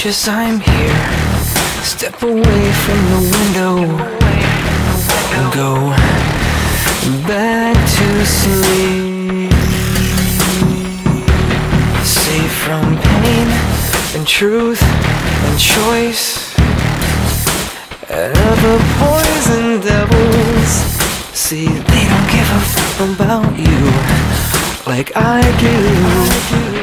precious, I'm here. Step away from the window and go back to sleep. Safe from pain and truth and choice. And other poison devils. See, they don't give a fuck about you like I do.